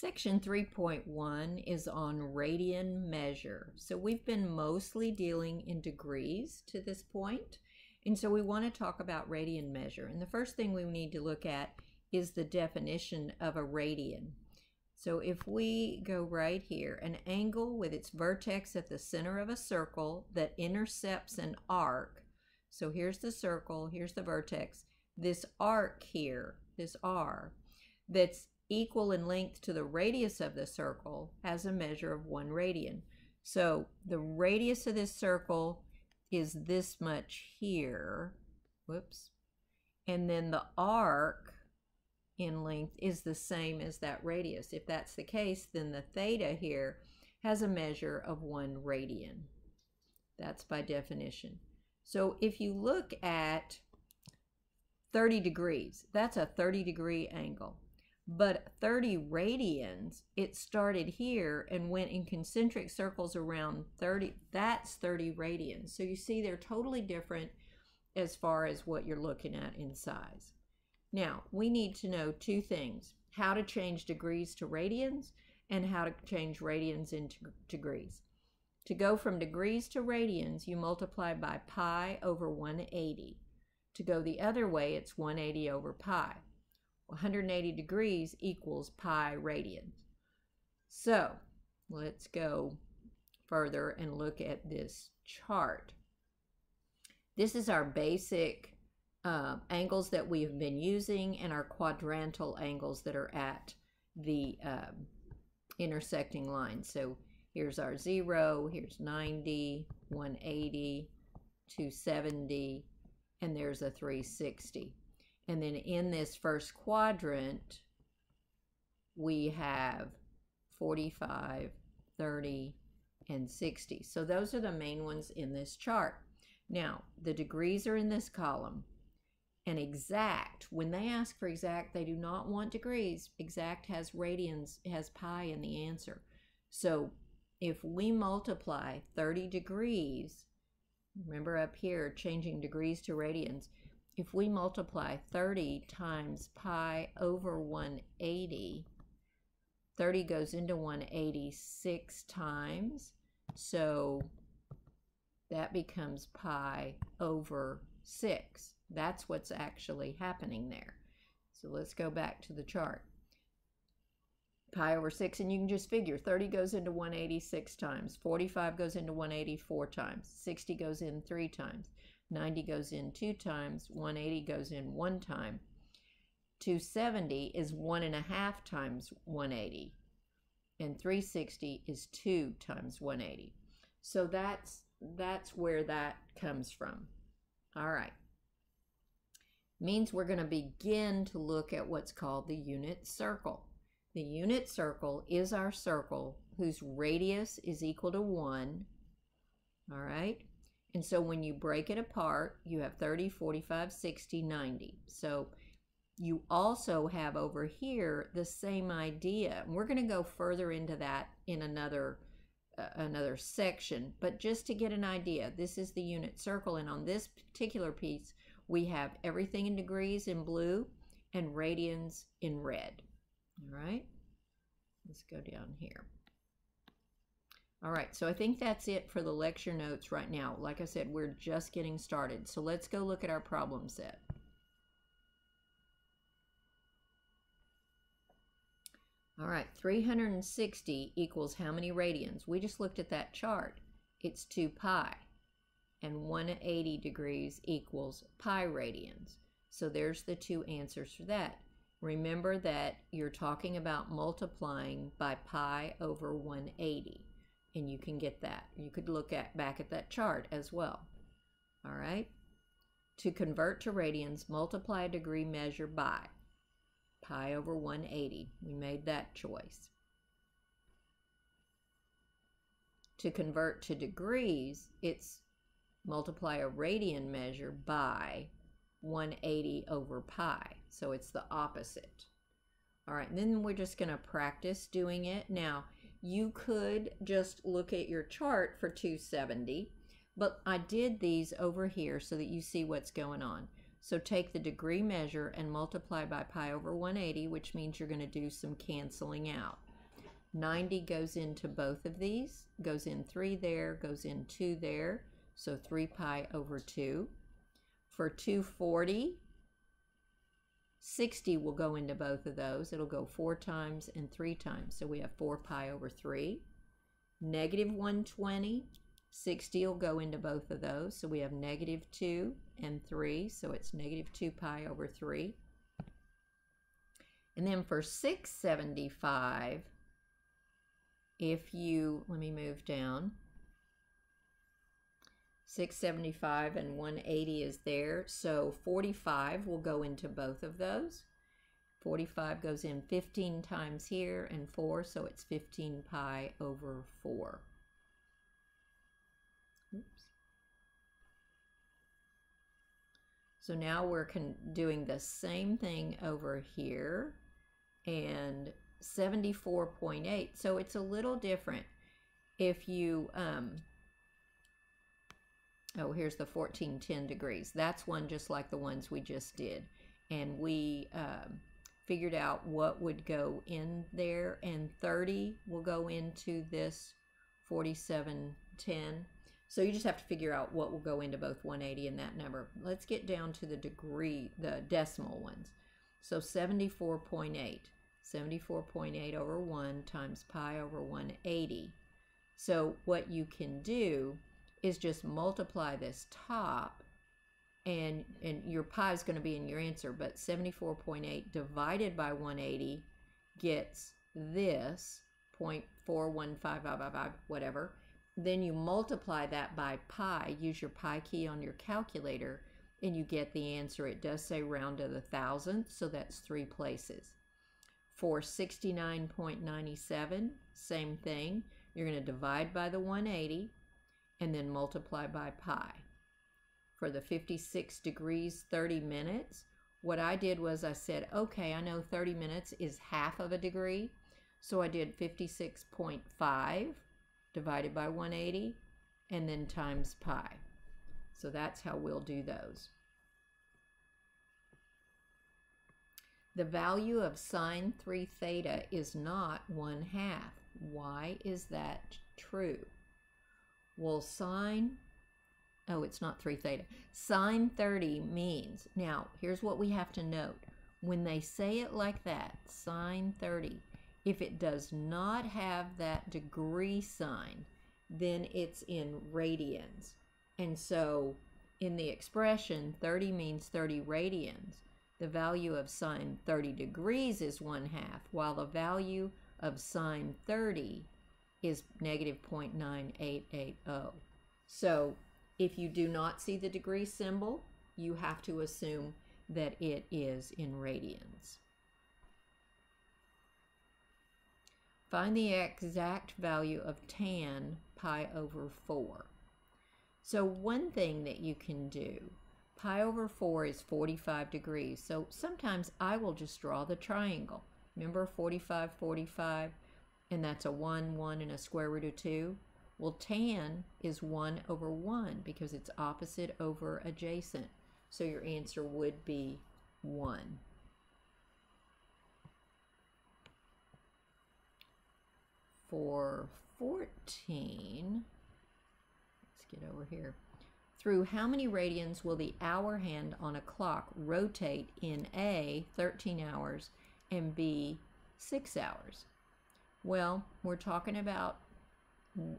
Section 3.1 is on radian measure. So we've been mostly dealing in degrees to this point, and so we want to talk about radian measure. And the first thing we need to look at is the definition of a radian. So if we go right here, an angle with its vertex at the center of a circle that intercepts an arc. So here's the circle, here's the vertex. This arc here, this R, that's equal in length to the radius of the circle has a measure of one radian. So the radius of this circle is this much here. Whoops. And then the arc in length is the same as that radius. If that's the case, then the theta here has a measure of one radian. That's by definition. So if you look at 30 degrees, that's a 30 degree angle. But 30 radians, it started here and went in concentric circles around 30. That's 30 radians. So you see they're totally different as far as what you're looking at in size. Now, we need to know two things. How to change degrees to radians and how to change radians into degrees. To go from degrees to radians, you multiply by pi over 180. To go the other way, it's 180 over pi. 180 degrees equals pi radians. So let's go further and look at this chart. This is our basic uh, angles that we have been using and our quadrantal angles that are at the um, intersecting line. So here's our zero, here's 90, 180, 270, and there's a 360. And then in this first quadrant, we have 45, 30, and 60. So those are the main ones in this chart. Now, the degrees are in this column. And exact, when they ask for exact, they do not want degrees. Exact has radians, has pi in the answer. So if we multiply 30 degrees, remember up here, changing degrees to radians, if we multiply 30 times pi over 180, 30 goes into 180 six times. So that becomes pi over 6. That's what's actually happening there. So let's go back to the chart. Pi over 6, and you can just figure 30 goes into 180 six times, 45 goes into 180 four times, 60 goes in three times. 90 goes in two times, 180 goes in one time. 270 is one and a half times 180, and 360 is two times 180. So that's that's where that comes from. All right. Means we're going to begin to look at what's called the unit circle. The unit circle is our circle whose radius is equal to 1. All right. And so when you break it apart, you have 30, 45, 60, 90. So you also have over here the same idea. We're going to go further into that in another uh, another section, but just to get an idea, this is the unit circle and on this particular piece, we have everything in degrees in blue and radians in red. All right? Let's go down here. All right, so I think that's it for the lecture notes right now. Like I said, we're just getting started. So let's go look at our problem set. All right, 360 equals how many radians? We just looked at that chart. It's 2 pi. And 180 degrees equals pi radians. So there's the two answers for that. Remember that you're talking about multiplying by pi over 180 and you can get that. You could look at back at that chart as well. All right. To convert to radians, multiply a degree measure by pi over 180. We made that choice. To convert to degrees, it's multiply a radian measure by 180 over pi. So it's the opposite. All right, then we're just going to practice doing it. Now, you could just look at your chart for 270, but I did these over here so that you see what's going on. So take the degree measure and multiply by pi over 180, which means you're going to do some canceling out. 90 goes into both of these, goes in 3 there, goes in 2 there, so 3 pi over 2. For 240, 60 will go into both of those. It'll go 4 times and 3 times, so we have 4 pi over 3. Negative 120, 60 will go into both of those, so we have negative 2 and 3, so it's negative 2 pi over 3. And then for 675, if you, let me move down, 675 and 180 is there, so 45 will go into both of those. 45 goes in 15 times here and 4, so it's 15 pi over 4. Oops. So now we're doing the same thing over here and 74.8. So it's a little different. If you, um, oh, here's the 1410 degrees. That's one just like the ones we just did. And we um, figured out what would go in there, and 30 will go into this 4710. So you just have to figure out what will go into both 180 and that number. Let's get down to the degree, the decimal ones. So 74.8. 74.8 over 1 times pi over 180. So what you can do is just multiply this top and, and your pi is going to be in your answer, but 74.8 divided by 180 gets this 0.41555, whatever. Then you multiply that by pi, use your pi key on your calculator, and you get the answer. It does say round to the thousandth, so that's three places. For 69.97, same thing. You're going to divide by the 180 and then multiply by pi. For the 56 degrees 30 minutes, what I did was I said, okay, I know 30 minutes is half of a degree. So I did 56.5 divided by 180 and then times pi. So that's how we'll do those. The value of sine 3 theta is not 1 half. Why is that true? Well, sine, oh, it's not 3 theta. Sine 30 means, now, here's what we have to note. When they say it like that, sine 30, if it does not have that degree sign, then it's in radians. And so in the expression, 30 means 30 radians the value of sine 30 degrees is 1 half, while the value of sine 30 is negative 0.9880. So if you do not see the degree symbol, you have to assume that it is in radians. Find the exact value of tan pi over 4. So one thing that you can do Pi over 4 is 45 degrees. So sometimes I will just draw the triangle. Remember 45, 45, and that's a 1, 1, and a square root of 2? Well, tan is 1 over 1 because it's opposite over adjacent. So your answer would be 1. For 14, let's get over here. Through how many radians will the hour hand on a clock rotate in A, 13 hours, and B, 6 hours? Well, we're talking about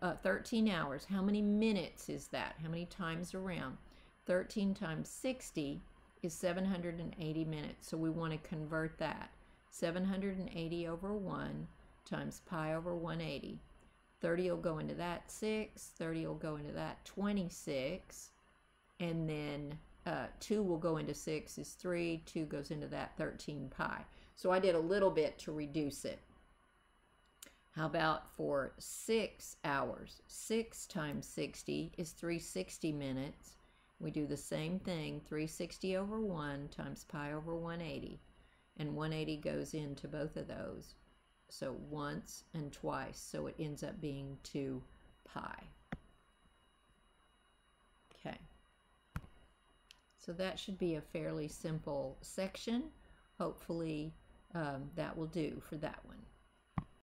uh, 13 hours. How many minutes is that? How many times around? 13 times 60 is 780 minutes. So we want to convert that. 780 over 1 times pi over 180. 30 will go into that 6, 30 will go into that 26, and then uh, 2 will go into 6 is 3, 2 goes into that 13 pi. So I did a little bit to reduce it. How about for 6 hours? 6 times 60 is 360 minutes. We do the same thing, 360 over 1 times pi over 180. And 180 goes into both of those. So once and twice. So it ends up being 2 pi. Okay. So that should be a fairly simple section. Hopefully um, that will do for that one.